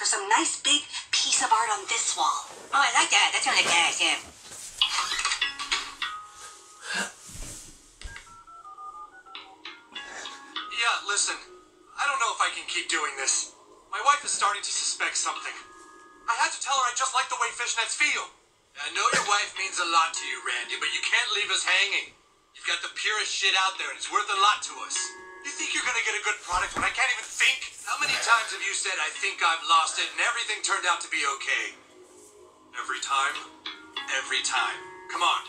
for some nice big piece of art on this wall. Oh, I like that. That sounds like gas, yeah. Yeah, listen. I don't know if I can keep doing this. My wife is starting to suspect something. I had to tell her I just like the way fishnets feel. I know your wife means a lot to you, Randy, but you can't leave us hanging. You've got the purest shit out there, and it's worth a lot to us. You think you're gonna get a good product when I can't even think? How many times have you said, I think I've lost it, and everything turned out to be okay? Every time? Every time. Come on.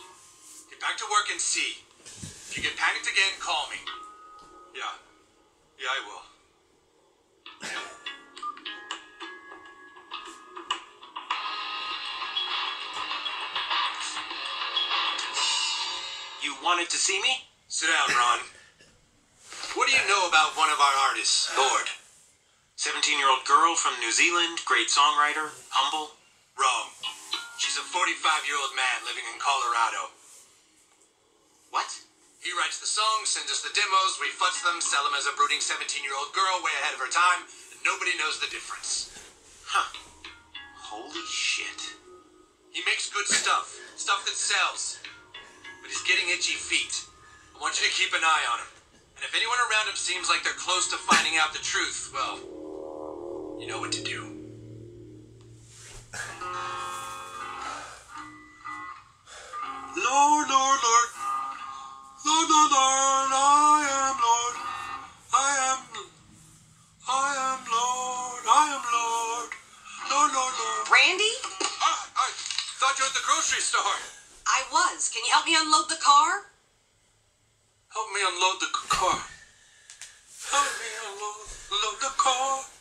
Get back to work and see. If you get panicked again, call me. Yeah. Yeah, I will. You wanted to see me? Sit down, Ron. What do you know about one of our artists, Lorde? 17 year old girl from New Zealand, great songwriter, humble. Wrong. She's a 45 year old man living in Colorado. What? He writes the songs, sends us the demos, we futz them, sell them as a brooding 17 year old girl way ahead of her time, and nobody knows the difference. Huh. Holy shit. He makes good stuff, stuff that sells. But he's getting itchy feet. I want you to keep an eye on him. And if anyone around him seems like they're close to finding out the truth, well, you know what to do. Lorde, Lorde, Lorde. Lorde, Lorde, Lorde, I am Lorde. I am. I am Lorde. I am Lorde. Lorde, Lorde, Lorde. Randy? Ah, I thought you were at the grocery store. I was. Can you help me unload the car? Help me unload the car. Help me unload load the car.